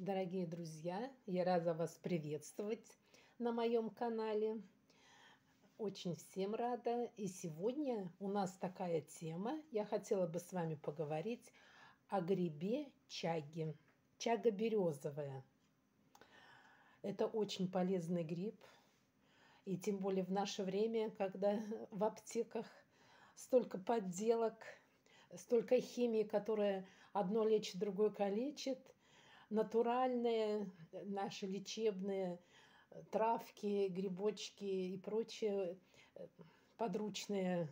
Дорогие друзья, я рада вас приветствовать на моем канале. Очень всем рада. И сегодня у нас такая тема. Я хотела бы с вами поговорить о грибе чаги. Чага березовая. Это очень полезный гриб. И тем более в наше время, когда в аптеках столько подделок, столько химии, которая одно лечит, другое калечит – натуральные наши лечебные травки, грибочки и прочее э, подручные,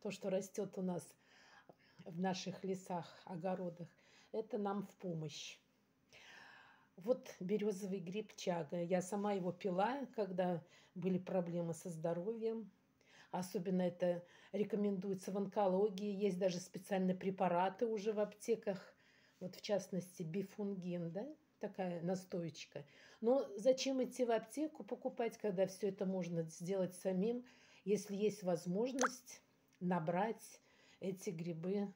то, что растет у нас в наших лесах, огородах, это нам в помощь. Вот березовый гриб чага. Я сама его пила, когда были проблемы со здоровьем. Особенно это рекомендуется в онкологии. Есть даже специальные препараты уже в аптеках вот в частности бифунгин, да, такая настоечка. Но зачем идти в аптеку покупать, когда все это можно сделать самим, если есть возможность набрать эти грибы,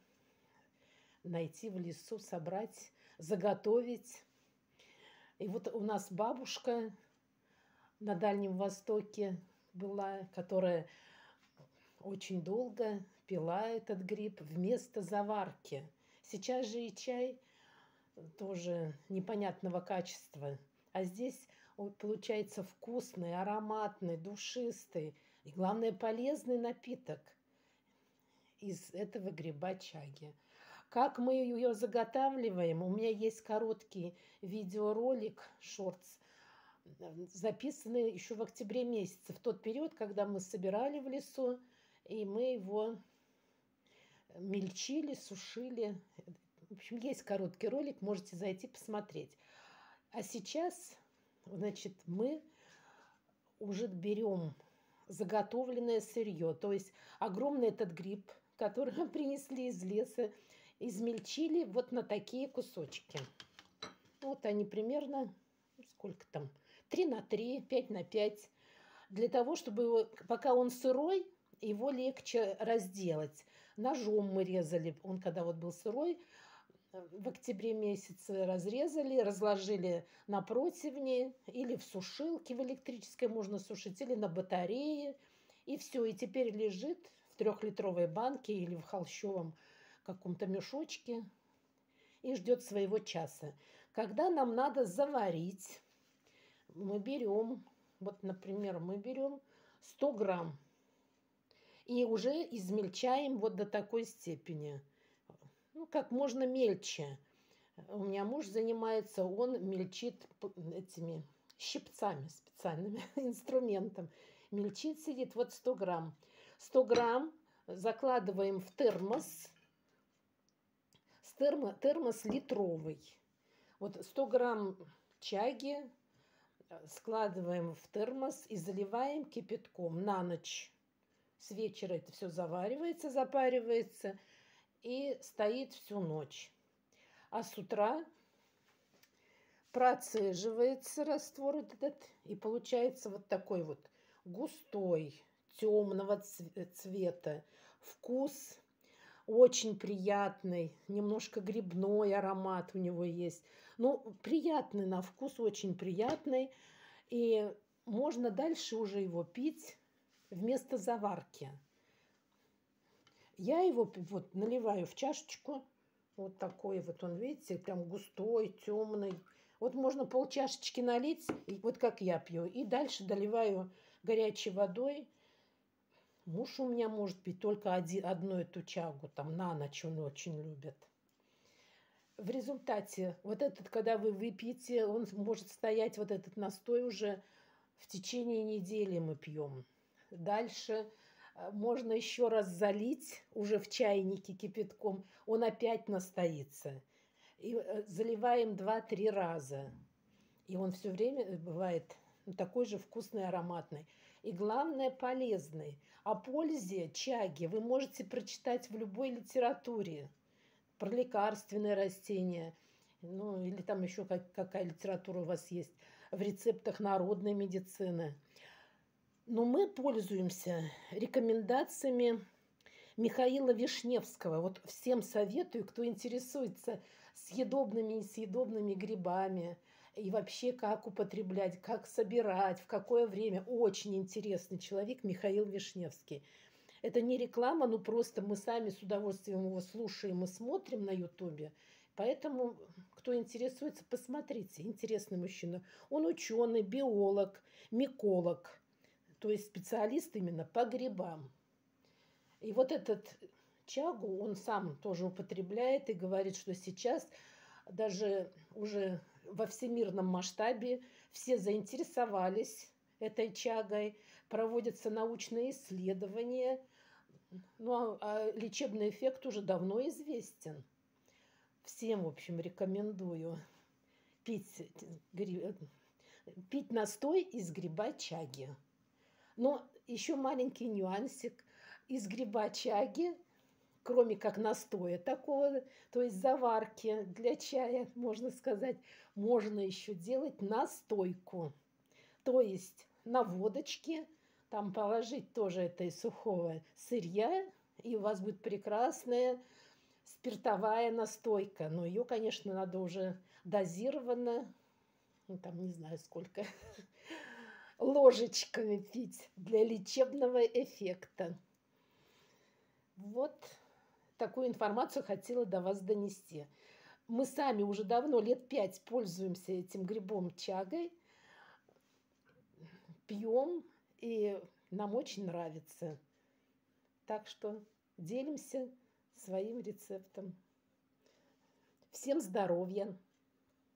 найти в лесу, собрать, заготовить. И вот у нас бабушка на Дальнем Востоке была, которая очень долго пила этот гриб вместо заварки – Сейчас же и чай тоже непонятного качества. А здесь получается вкусный, ароматный, душистый и, главное, полезный напиток из этого гриба чаги. Как мы ее заготавливаем? У меня есть короткий видеоролик, шортс, записанный еще в октябре месяце, в тот период, когда мы собирали в лесу, и мы его мельчили, сушили. В общем, есть короткий ролик, можете зайти посмотреть. А сейчас, значит, мы уже берем заготовленное сырье, то есть огромный этот гриб, который принесли из леса, измельчили вот на такие кусочки. Вот они примерно, сколько там, 3 на 3, 5 на 5. Для того, чтобы его, пока он сырой, его легче разделать. Ножом мы резали, он когда вот был сырой, в октябре месяце разрезали, разложили на противне или в сушилке в электрической можно сушить, или на батарее. И все, и теперь лежит в трехлитровой банке или в холщовом каком-то мешочке и ждет своего часа. Когда нам надо заварить, мы берем, вот, например, мы берем 100 грамм и уже измельчаем вот до такой степени. Ну, как можно мельче. У меня муж занимается, он мельчит этими щипцами специальными, инструментом. Мельчит, сидит вот 100 грамм. 100 грамм закладываем в термос. Термо, термос литровый. Вот 100 грамм чаги складываем в термос и заливаем кипятком на ночь. С вечера это все заваривается, запаривается и стоит всю ночь. А с утра процеживается раствор этот, и получается вот такой вот густой, темного цвета. Вкус очень приятный, немножко грибной аромат у него есть. Ну, приятный на вкус, очень приятный. И можно дальше уже его пить вместо заварки. Я его вот наливаю в чашечку. Вот такой вот он, видите, прям густой, темный. Вот можно пол чашечки налить, вот как я пью. И дальше доливаю горячей водой. Муж у меня может пить только один, одну эту чагу, там на ночь он очень любит. В результате, вот этот, когда вы выпьете, он может стоять, вот этот настой уже в течение недели мы пьем. Дальше э, можно еще раз залить уже в чайнике кипятком, он опять настоится. И э, заливаем 2-3 раза. И он все время э, бывает такой же вкусный, ароматный. И главное, полезный. О пользе чаги вы можете прочитать в любой литературе. Про лекарственные растения. Ну, или там еще как, какая литература у вас есть. В рецептах народной медицины. Но мы пользуемся рекомендациями Михаила Вишневского. Вот всем советую, кто интересуется съедобными и съедобными грибами, и вообще как употреблять, как собирать, в какое время. Очень интересный человек Михаил Вишневский. Это не реклама, ну просто мы сами с удовольствием его слушаем и смотрим на Ютубе. Поэтому, кто интересуется, посмотрите. Интересный мужчина. Он ученый, биолог, миколог, то есть специалист именно по грибам. И вот этот чагу он сам тоже употребляет и говорит, что сейчас даже уже во всемирном масштабе все заинтересовались этой чагой, проводятся научные исследования, ну а, а лечебный эффект уже давно известен. Всем, в общем, рекомендую пить, пить настой из гриба чаги. Но еще маленький нюансик. Из гриба чаги, кроме как настоя такого, то есть заварки для чая, можно сказать, можно еще делать настойку. То есть на водочке, там положить тоже это из сухого сырья, и у вас будет прекрасная спиртовая настойка. Но ее, конечно, надо уже дозированно, ну, там не знаю сколько, ложечками пить для лечебного эффекта. Вот такую информацию хотела до вас донести. Мы сами уже давно, лет пять, пользуемся этим грибом чагой, пьем, и нам очень нравится. Так что делимся своим рецептом. Всем здоровья!